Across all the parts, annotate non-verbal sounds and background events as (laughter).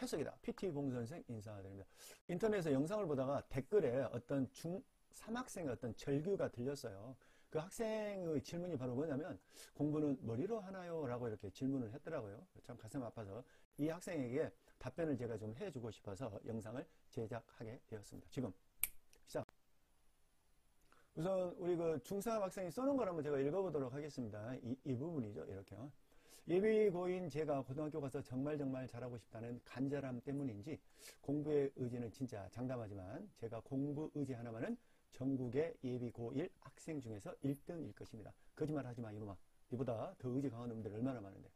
해석이다. PT 봉선생 인사드립니다. 인터넷에서 영상을 보다가 댓글에 어떤 중 3학생의 어떤 절규가 들렸어요. 그 학생의 질문이 바로 뭐냐면 공부는 머리로 하나요? 라고 이렇게 질문을 했더라고요. 참 가슴 아파서 이 학생에게 답변을 제가 좀 해주고 싶어서 영상을 제작하게 되었습니다. 지금 시작. 우선 우리 그 중3 학생이 써놓은 걸 한번 제가 읽어보도록 하겠습니다. 이, 이 부분이죠. 이렇게요. 예비고인 제가 고등학교 가서 정말 정말 잘하고 싶다는 간절함 때문인지 공부의 의지는 진짜 장담하지만 제가 공부 의지 하나만은 전국의 예비 고1 학생 중에서 1등일 것입니다. 거짓말 하지 마, 이놈아. 이보다 더 의지 강한 놈들 얼마나 많은데.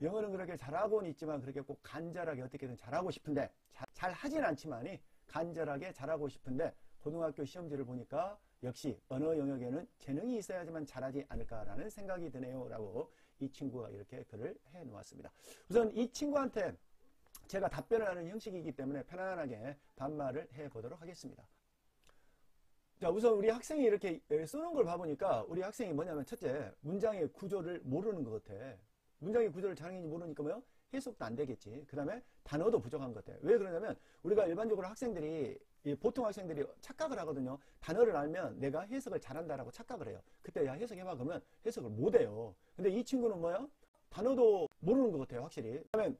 영어는 그렇게 잘하고는 있지만 그렇게 꼭 간절하게 어떻게든 잘하고 싶은데, 자, 잘 하진 않지만이 간절하게 잘하고 싶은데, 고등학교 시험지를 보니까 역시 언어 영역에는 재능이 있어야지만 잘하지 않을까라는 생각이 드네요. 라고 이 친구가 이렇게 글을 해 놓았습니다. 우선 이 친구한테 제가 답변을 하는 형식이기 때문에 편안하게 반말을 해 보도록 하겠습니다. 자, 우선 우리 학생이 이렇게 쓰는 걸 봐보니까 우리 학생이 뭐냐면 첫째, 문장의 구조를 모르는 것 같아. 문장의 구조를 잘하는지 모르니까 뭐요? 해석도 안 되겠지. 그 다음에 단어도 부족한 것 같아. 왜 그러냐면 우리가 일반적으로 학생들이 보통 학생들이 착각을 하거든요. 단어를 알면 내가 해석을 잘한다라고 착각을 해요. 그때 야 해석해봐 그러면 해석을 못해요. 근데 이 친구는 뭐야? 단어도 모르는 것 같아요. 확실히. 그다음에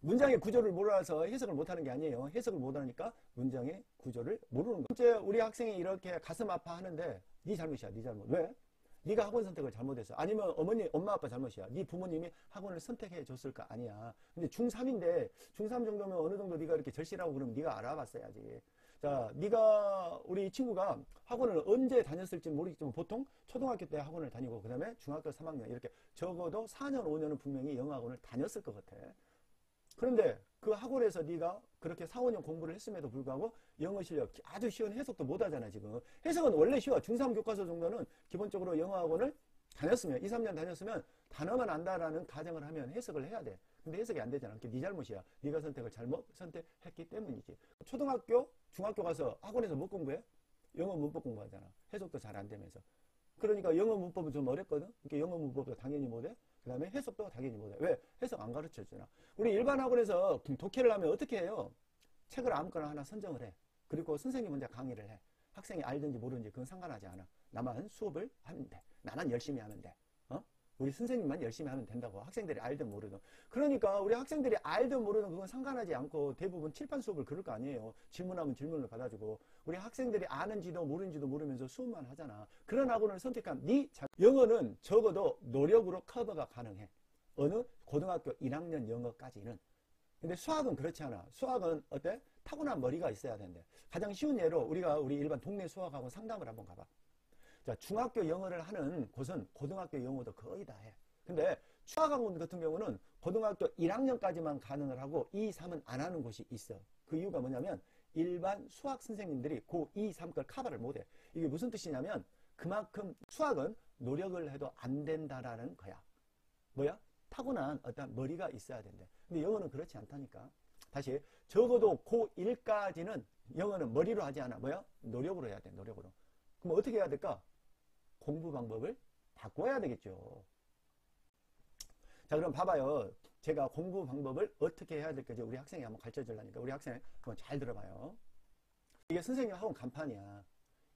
문장의 구조를 몰라서 해석을 못하는 게 아니에요. 해석을 못하니까 문장의 구조를 모르는 거예요. 첫째 우리 학생이 이렇게 가슴 아파하는데 네 잘못이야. 네 잘못. 왜? 네가 학원 선택을 잘못했어. 아니면 어머니, 엄마, 아빠 잘못이야. 네 부모님이 학원을 선택해 줬을까? 아니야. 근데 중3인데 중3 정도면 어느 정도 네가 이렇게 절실하고 그러면 네가 알아봤어야지. 자, 네가 우리 친구가 학원을 언제 다녔을지 모르겠지만 보통 초등학교 때 학원을 다니고 그다음에 중학교 3학년 이렇게 적어도 4년, 5년은 분명히 영어 학원을 다녔을 것 같아. 그런데 그 학원에서 네가 그렇게 4, 5년 공부를 했음에도 불구하고 영어 실력 아주 쉬운 해석도 못 하잖아 지금. 해석은 원래 쉬워. 중3 교과서 정도는 기본적으로 영어 학원을 다녔으면 2, 3년 다녔으면 단어만 안다라는 가정을 하면 해석을 해야 돼. 근데 해석이 안 되잖아. 그게 네 잘못이야. 네가 선택을 잘못 선택했기 때문이지. 초등학교 중학교 가서 학원에서 못 공부해? 영어 문법 공부하잖아. 해석도 잘 안 되면서. 그러니까 영어 문법은 좀 어렵거든? 그러니까 영어 문법도 당연히 못해 그 다음에 해석도 당연히 못해. 왜? 해석 안 가르쳐 주나. 우리 일반 학원에서 독해를 하면 어떻게 해요? 책을 아무거나 하나 선정을 해. 그리고 선생님 먼저 강의를 해. 학생이 알든지 모르든지 그건 상관하지 않아. 나만 수업을 하면 돼. 나만 열심히 하면 돼. 우리 선생님만 열심히 하면 된다고 학생들이 알든 모르든. 그러니까 우리 학생들이 알든 모르든 그건 상관하지 않고 대부분 칠판 수업을 그럴 거 아니에요. 질문하면 질문을 받아주고. 우리 학생들이 아는지도 모르는지도 모르면서 수업만 하잖아. 그런 학원을 선택한 네 영어는 적어도 노력으로 커버가 가능해. 어느 고등학교 1학년 영어까지는. 근데 수학은 그렇지 않아. 수학은 어때? 타고난 머리가 있어야 되는데 가장 쉬운 예로 우리가 우리 일반 동네 수학학원 상담을 한번 가봐 자, 중학교 영어를 하는 곳은 고등학교 영어도 거의 다 해. 근데 추학학원 같은 경우는 고등학교 1학년까지만 가능을 하고 2, 3은 안 하는 곳이 있어. 그 이유가 뭐냐면 일반 수학 선생님들이 고 2, 3걸 커버를 못해. 이게 무슨 뜻이냐면 그만큼 수학은 노력을 해도 안 된다라는 거야. 뭐야? 타고난 어떤 머리가 있어야 된대. 근데 영어는 그렇지 않다니까. 다시 적어도 고 1까지는 영어는 머리로 하지 않아. 뭐야? 노력으로 해야 돼. 노력으로. 그럼 어떻게 해야 될까? 공부 방법을 바꿔야 되겠죠. 자 그럼 봐봐요. 제가 공부 방법을 어떻게 해야 될지 우리 학생이 한번 가르쳐 주려니까 우리 학생 한번 잘 들어봐요. 이게 선생님 학원 간판이야.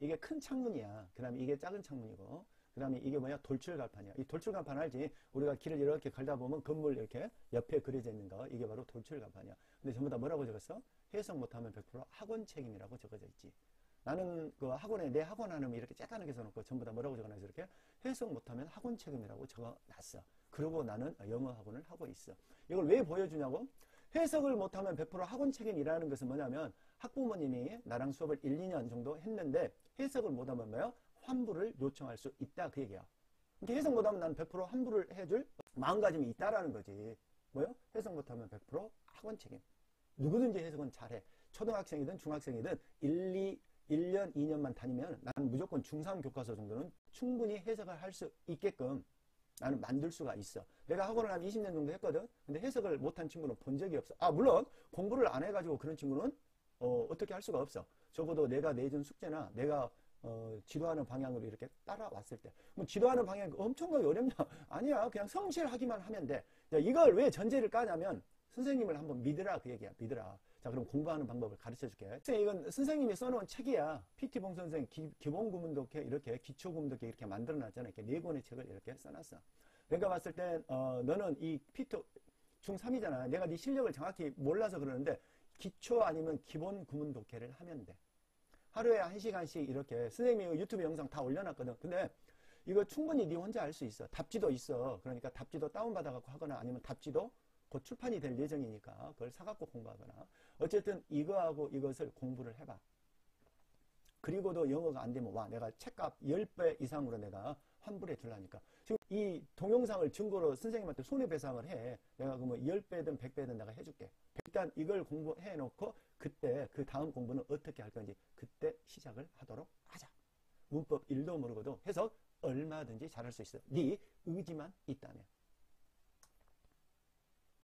이게 큰 창문이야. 그 다음에 이게 작은 창문이고 그 다음에 이게 뭐야 돌출 간판이야. 이 돌출 간판 알지? 우리가 길을 이렇게 걸다 보면 건물 이렇게 옆에 그려져 있는 거 이게 바로 돌출 간판이야. 근데 전부 다 뭐라고 적었어? 해석 못하면 100% 학원 책임이라고 적어져 있지. 나는 그 학원에 내 학원 하면 이렇게 쬐깐하게 써놓고 전부 다 뭐라고 적어놔서 이렇게 해석 못하면 학원 책임이라고 적어놨어. 그리고 나는 영어 학원을 하고 있어. 이걸 왜 보여주냐고? 해석을 못하면 100% 학원 책임이라는 것은 뭐냐면 학부모님이 나랑 수업을 1, 2년 정도 했는데 해석을 못하면 뭐요? 환불을 요청할 수 있다 그 얘기야. 그러니까 해석 못하면 난 100% 환불을 해줄 마음가짐이 있다라는 거지. 뭐요? 해석 못하면 100% 학원 책임. 누구든지 해석은 잘해. 초등학생이든 중학생이든 1, 2, 1년, 2년만 다니면 나는 무조건 중3 교과서 정도는 충분히 해석을 할 수 있게끔 나는 만들 수가 있어. 내가 학원을 한 20년 정도 했거든. 근데 해석을 못한 친구는 본 적이 없어. 아 물론 공부를 안 해가지고 그런 친구는 어, 어떻게 할 수가 없어. 적어도 내가 내준 숙제나 내가 어, 지도하는 방향으로 이렇게 따라왔을 때. 뭐 지도하는 방향이 엄청나게 어렵냐? (laughs) 아니야. 그냥 성실하기만 하면 돼. 이걸 왜 전제를 까냐면 선생님을 한번 믿으라 그 얘기야 믿으라 자 그럼 공부하는 방법을 가르쳐 줄게. 이건 선생님이 써놓은 책이야. PT 봉 선생 기, 기본 구문독해 이렇게 기초 구문독해 이렇게 만들어 놨잖아. 이렇게 네 권의 책을 이렇게 써놨어. 내가 봤을 땐 어, 너는 이 피트 중3이잖아. 내가 네 실력을 정확히 몰라서 그러는데 기초 아니면 기본 구문 독해를 하면 돼. 하루에 한 시간씩 이렇게 선생님이 유튜브 영상 다 올려놨거든. 근데 이거 충분히 네 혼자 할 수 있어. 답지도 있어. 그러니까 답지도 다운받아 갖고 하거나 아니면 답지도 곧 출판이 될 예정이니까 그걸 사갖고 공부하거나. 어쨌든 이거하고 이것을 공부를 해봐. 그리고도 영어가 안 되면 와 내가 책값 10배 이상으로 내가 환불해 줄라니까. 지금 이 동영상을 증거로 선생님한테 손해배상을 해. 내가 그러면 10배든 100배든 내가 해줄게. 일단 이걸 공부해 놓고 그때 그 다음 공부는 어떻게 할 건지 그때 시작을 하도록 하자. 문법 1도 모르고도 해서 얼마든지 잘할 수 있어. 네 의지만 있다면